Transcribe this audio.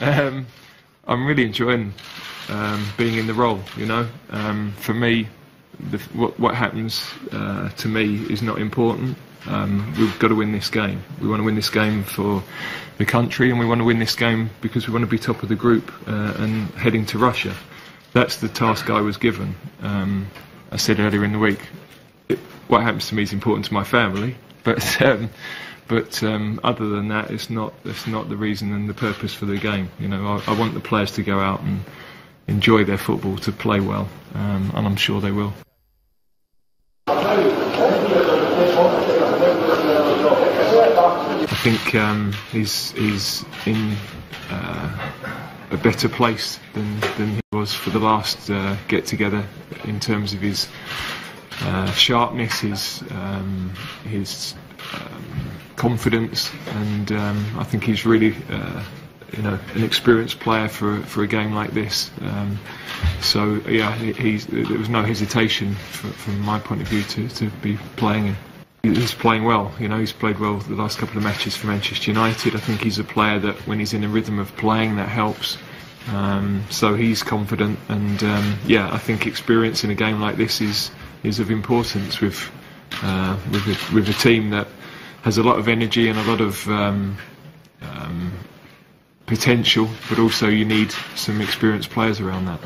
Um, I'm really enjoying um, being in the role. You know, um, for me, the, what, what happens uh, to me is not important. Um, we've got to win this game. We want to win this game for the country, and we want to win this game because we want to be top of the group uh, and heading to Russia. That's the task I was given. Um, I said earlier in the week, it, what happens to me is important to my family, but um, but um, other than that, it's not it's not the reason and the purpose for the game. You know, I, I want the players to go out and enjoy their football, to play well, um, and I'm sure they will. I think um, he's he's in uh, a better place than, than he was for the last uh, get together in terms of his uh, sharpness, his um, his um, confidence, and um, I think he's really uh, you know an experienced player for for a game like this. Um, so yeah, he, he's, there was no hesitation for, from my point of view to, to be playing him. He's playing well, you know. He's played well the last couple of matches for Manchester United. I think he's a player that, when he's in a rhythm of playing, that helps. Um, so he's confident, and um, yeah, I think experience in a game like this is is of importance with uh, with a, with a team that has a lot of energy and a lot of um, um potential, but also you need some experienced players around that.